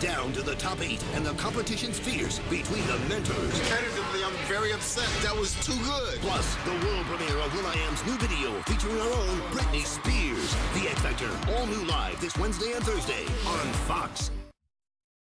down to the top eight, and the competition's fierce between the mentors. Competitively, I'm very upset. That was too good. Plus, the world premiere of Who I Am's new video featuring our own Britney Spears. The X Factor, all new live this Wednesday and Thursday on Fox.